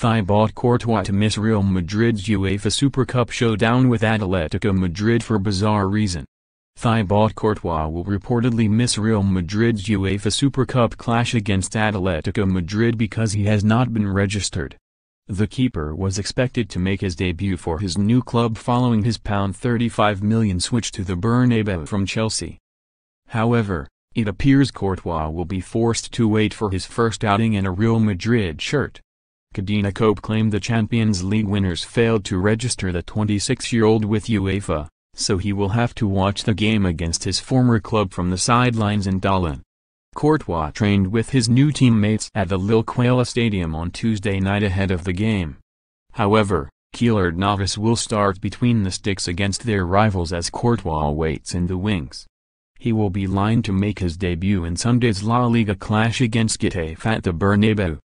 Thibaut Courtois to miss Real Madrid's UEFA Super Cup showdown with Atletico Madrid for bizarre reason. Thibaut Courtois will reportedly miss Real Madrid's UEFA Super Cup clash against Atletico Madrid because he has not been registered. The keeper was expected to make his debut for his new club following his pound £35 million switch to the Bernabeu from Chelsea. However, it appears Courtois will be forced to wait for his first outing in a Real Madrid shirt. Cadena COPE claimed the Champions League winners failed to register the 26-year-old with UEFA, so he will have to watch the game against his former club from the sidelines in Tallinn. Courtois trained with his new teammates at the Lilleküla Stadium on Tuesday night ahead of the game. However, Keylor Navas will start between the sticks against their rivals as Courtois waits in the wings. He will be lined to make his debut in Sunday's La Liga clash against Getafe at the Bernabeu.